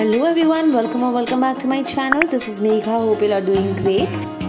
Hello everyone, welcome or welcome back to my channel. This is Megha. Hope you are doing great.